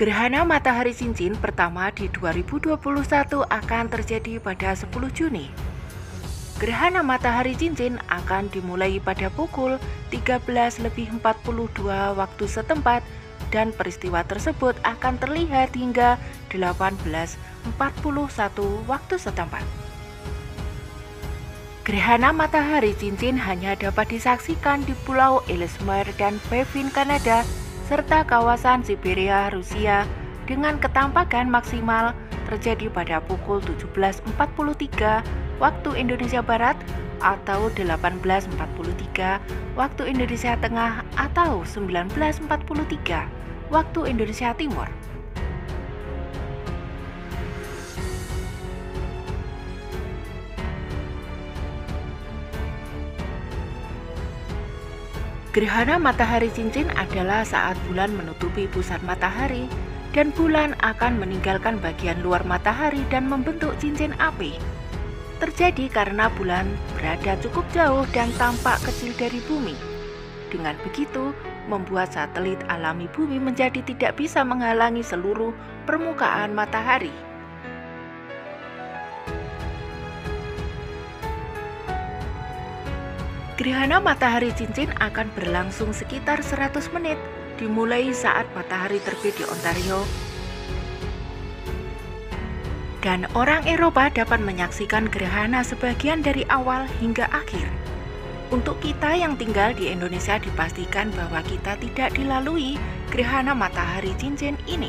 Gerhana matahari cincin pertama di 2021 akan terjadi pada 10 Juni. Gerhana matahari cincin akan dimulai pada pukul 13.42 waktu setempat dan peristiwa tersebut akan terlihat hingga 18.41 waktu setempat. Gerhana matahari cincin hanya dapat disaksikan di Pulau Ellesmere dan Bevin, Kanada serta kawasan Siberia, Rusia dengan ketampakan maksimal terjadi pada pukul 17.43 waktu Indonesia Barat atau 18.43 waktu Indonesia Tengah atau 19.43 waktu Indonesia Timur. Gerhana matahari cincin adalah saat bulan menutupi pusat matahari dan bulan akan meninggalkan bagian luar matahari dan membentuk cincin api. Terjadi karena bulan berada cukup jauh dan tampak kecil dari bumi. Dengan begitu, membuat satelit alami bumi menjadi tidak bisa menghalangi seluruh permukaan matahari. Gerhana matahari cincin akan berlangsung sekitar 100 menit, dimulai saat matahari terbit di Ontario. Dan orang Eropa dapat menyaksikan gerhana sebagian dari awal hingga akhir. Untuk kita yang tinggal di Indonesia dipastikan bahwa kita tidak dilalui gerhana matahari cincin ini.